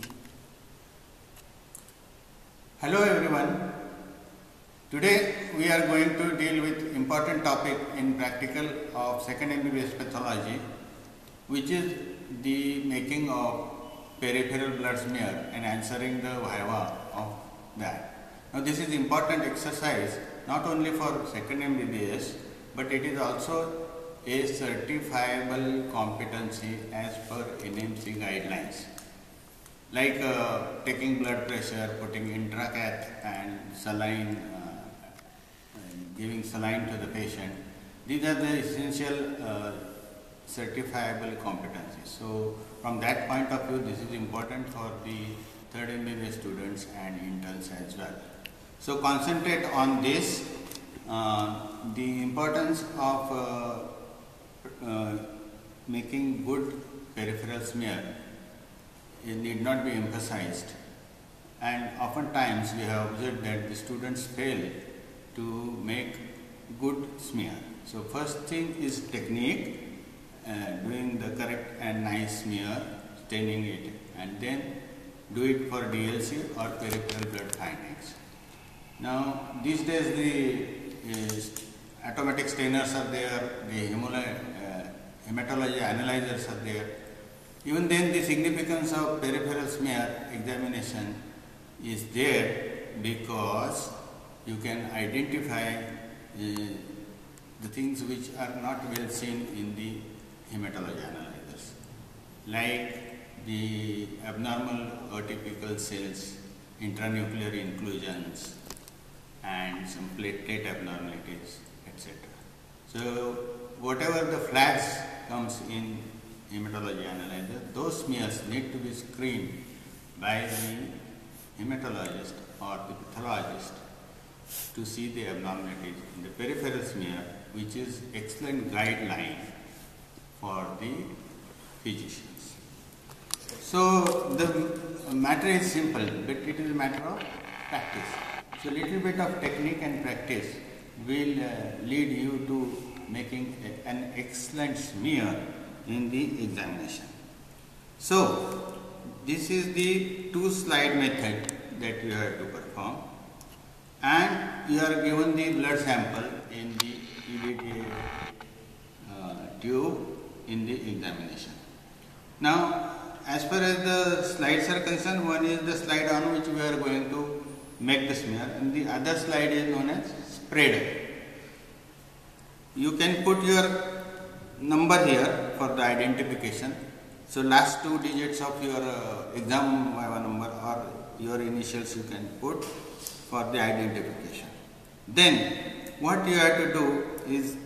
three. Hello everyone. Today we are going to deal with important topic in practical of second MBBS pathology which is the making of peripheral blood smear and answering the viva of that. Now this is important exercise not only for second MBBS but it is also a certifiable competency as per NMC guidelines like uh, taking blood pressure, putting intracath and saline, uh, giving saline to the patient. These are the essential uh, certifiable competencies. So from that point of view, this is important for the third MBBS students and interns as well. So concentrate on this, uh, the importance of uh, uh, making good peripheral smear it need not be emphasized and oftentimes we have observed that the students fail to make good smear. So first thing is technique, uh, doing the correct and nice smear, staining it and then do it for DLC or peripheral blood findings. Now these days the uh, automatic stainers are there, the uh, hematology analyzers are there even then the significance of peripheral smear examination is there because you can identify uh, the things which are not well seen in the hematology analyzers like the abnormal atypical cells, intranuclear inclusions and some platelet abnormalities etc. So whatever the flags comes in hematology analyzer, those smears need to be screened by the hematologist or the pathologist to see the abnormalities in the peripheral smear which is excellent guideline for the physicians. So the matter is simple but it is a matter of practice. So a little bit of technique and practice will uh, lead you to making a, an excellent smear in the examination. So, this is the two slide method that you have to perform and you are given the blood sample in the EDTA uh, tube in the examination. Now, as far as the slides are concerned, one is the slide on which we are going to make the smear and the other slide is known as spreader. You can put your number here for the identification. So last two digits of your uh, exam number or your initials you can put for the identification. Then what you have to do is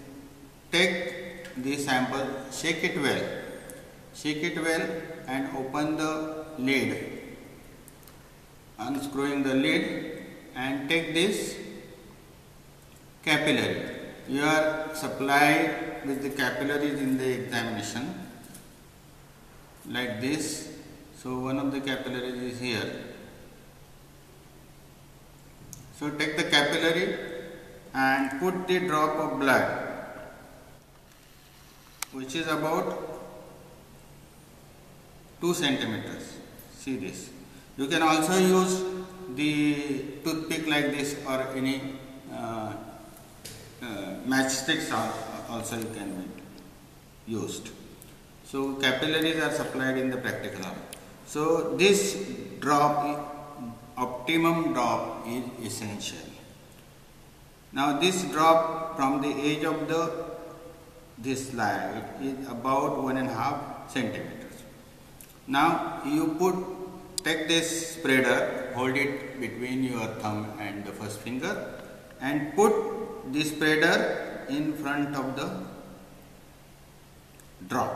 take the sample, shake it well, shake it well and open the lid, unscrewing the lid and take this capillary. You are supplied with the capillaries in the examination like this. So one of the capillaries is here. So take the capillary and put the drop of blood which is about 2 centimeters. See this. You can also use the toothpick like this or any matchsticks also you can be used. So capillaries are supplied in the practical arm. So this drop, optimum drop is essential. Now this drop from the edge of the this slide is about one and a half centimeters. Now you put take this spreader, hold it between your thumb and the first finger and put the spreader in front of the drop.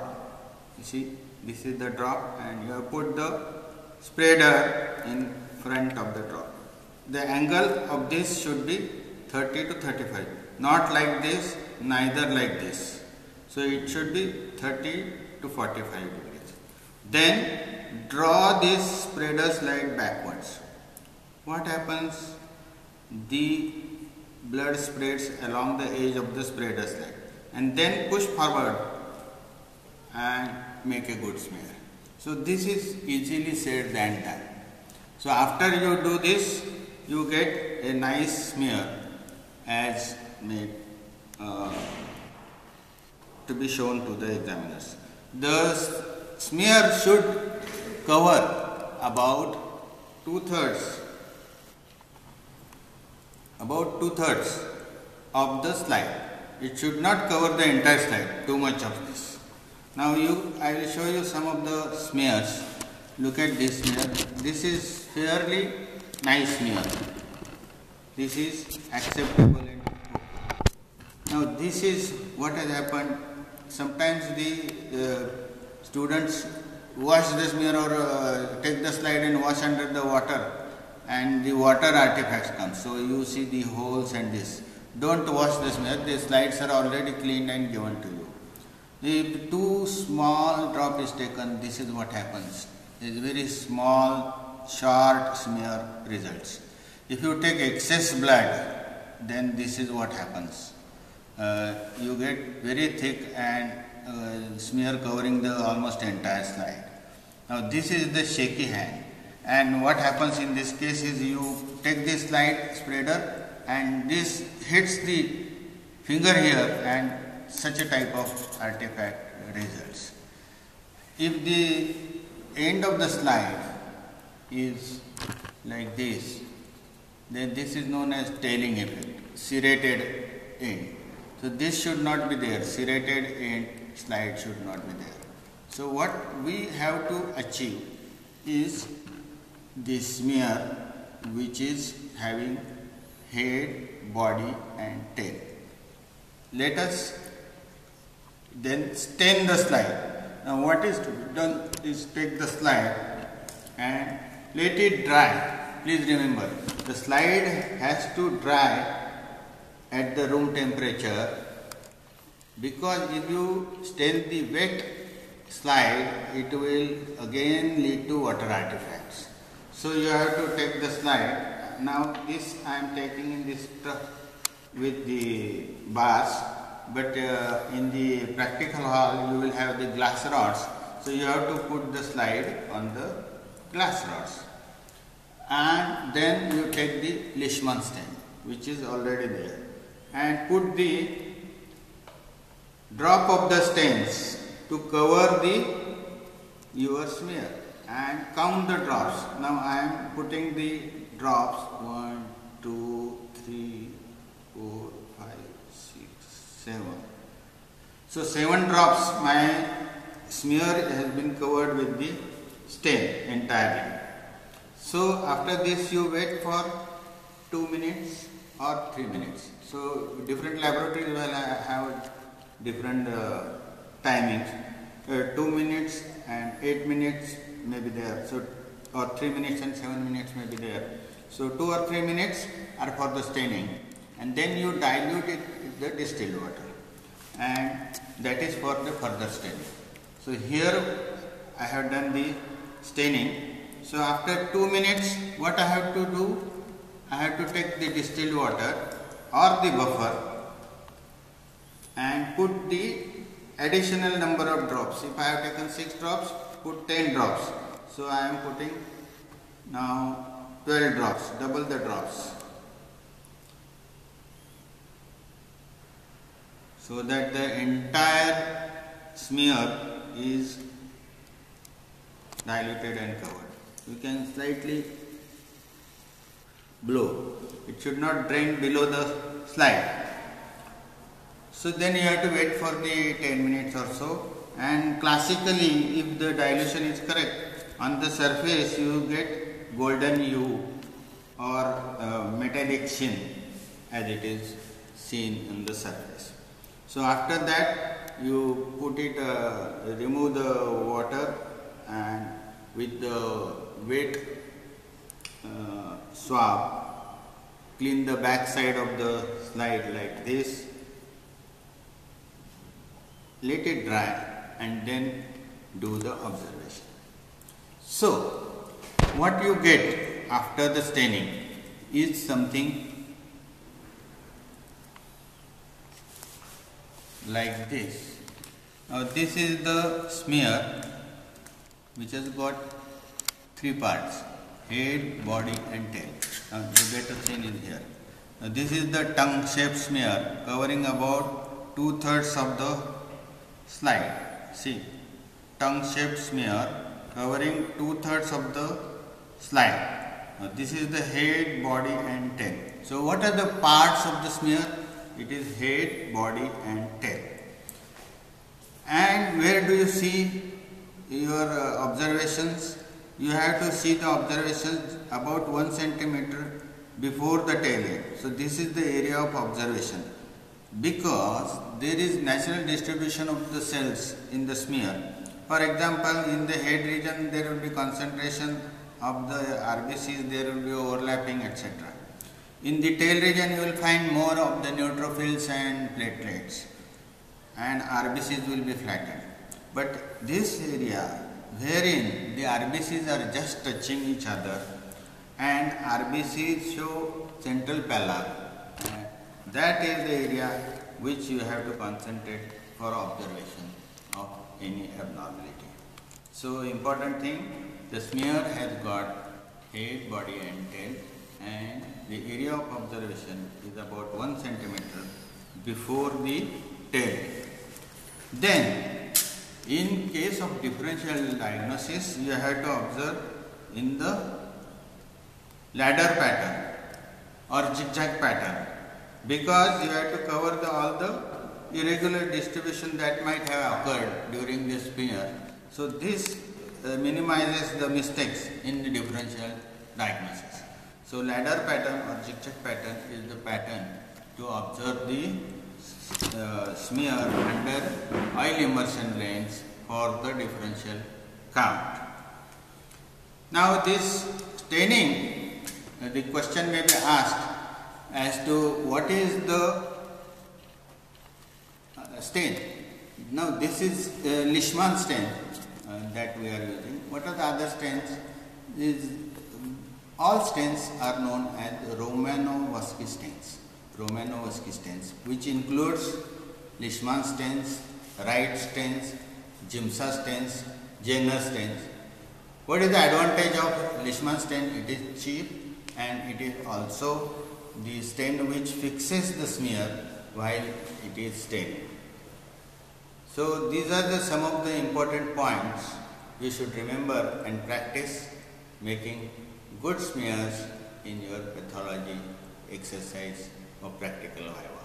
You see, this is the drop and you have put the spreader in front of the drop. The angle of this should be 30 to 35, not like this, neither like this. So it should be 30 to 45 degrees. Then draw this spreader slide backwards. What happens? The blood spreads along the edge of the spreader slide and then push forward and make a good smear. So this is easily said than done. So after you do this, you get a nice smear as made uh, to be shown to the examiners. The smear should cover about two thirds about two thirds of the slide. It should not cover the entire slide, too much of this. Now you, I will show you some of the smears. Look at this smear. This is fairly nice smear. This is acceptable Now this is what has happened. Sometimes the uh, students wash the smear or uh, take the slide and wash under the water and the water artifacts come. So you see the holes and this. Don't wash this smear. The slides are already cleaned and given to you. If too small drop is taken, this is what happens. It's very small, short smear results. If you take excess blood, then this is what happens. Uh, you get very thick and uh, smear covering the almost entire slide. Now this is the shaky hand and what happens in this case is you take this slide spreader and this hits the finger here and such a type of artifact results. If the end of the slide is like this, then this is known as tailing effect, serrated end. So this should not be there, serrated end slide should not be there. So what we have to achieve is this smear which is having head, body and tail. Let us then stain the slide. Now what is to be done is take the slide and let it dry. Please remember the slide has to dry at the room temperature because if you stain the wet slide it will again lead to water artifacts. So you have to take the slide. Now this I am taking in this with the bars but uh, in the practical hall you will have the glass rods. So you have to put the slide on the glass rods and then you take the Leishman stain which is already there and put the drop of the stains to cover the your smear and count the drops. Now I am putting the drops 1, 2, 3, 4, 5, 6, 7. So 7 drops my smear has been covered with the stain entirely. So after this you wait for 2 minutes or 3 minutes. So different laboratories will have different uh, timings. Uh, 2 minutes and 8 minutes may be there. So or 3 minutes and 7 minutes may be there. So 2 or 3 minutes are for the staining and then you dilute it with the distilled water and that is for the further staining. So here I have done the staining. So after 2 minutes what I have to do? I have to take the distilled water or the buffer and put the additional number of drops. If I have taken 6 drops, put 10 drops. So I am putting now 12 drops, double the drops. So that the entire smear is diluted and covered. You can slightly blow. It should not drain below the slide. So then you have to wait for the 10 minutes or so and classically if the dilution is correct on the surface you get golden hue or uh, metallic sheen as it is seen on the surface. So after that you put it, uh, remove the water and with the wet uh, swab clean the back side of the slide like this let it dry and then do the observation. So, what you get after the staining is something like this. Now, this is the smear which has got three parts head, body and tail. Now the better thing is here. Now this is the tongue shaped smear covering about two thirds of the slide. See, tongue shaped smear covering two thirds of the slide. Now this is the head, body and tail. So what are the parts of the smear? It is head, body and tail. And where do you see your uh, observations? You have to see the observations about 1 centimeter before the tail end. So this is the area of observation because there is natural distribution of the cells in the smear. For example, in the head region there will be concentration of the RBCs, there will be overlapping etc. In the tail region you will find more of the neutrophils and platelets and RBCs will be flattened. But this area wherein the RBCs are just touching each other and RBCs show central pallor, eh, that is the area which you have to concentrate for observation any abnormality. So important thing, the smear has got head, body and tail and the area of observation is about 1 centimeter before the tail. Then, in case of differential diagnosis, you have to observe in the ladder pattern or zigzag pattern because you have to cover the, all the irregular distribution that might have occurred during this smear. So, this uh, minimizes the mistakes in the differential diagnosis. So, ladder pattern or zigzag pattern is the pattern to observe the uh, smear under oil immersion lens for the differential count. Now this staining, uh, the question may be asked as to what is the stain. Now this is uh, Leishman stain uh, that we are using. What are the other stains? Is all stains are known as Romanowsky stains. Romanowsky stains, which includes Leishman stains, Wright stains, Giemsa stains, Jenner stains. What is the advantage of Leishman stain? It is cheap and it is also the stain which fixes the smear while it is stained. So these are the some of the important points you should remember and practice making good smears in your pathology exercise or practical viva,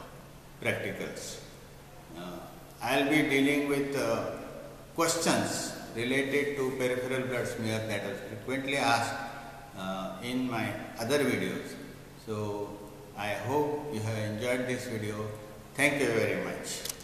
practicals. Uh, I'll be dealing with uh, questions related to peripheral blood smear that are frequently asked uh, in my other videos. So I hope you have enjoyed this video. Thank you very much.